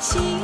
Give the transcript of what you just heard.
心